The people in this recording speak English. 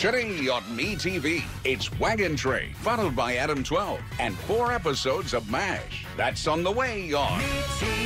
Today on MeTV, it's Wagon Train, followed by Adam 12, and four episodes of MASH. That's on the way on MeTV.